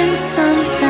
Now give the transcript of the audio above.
golden sunset.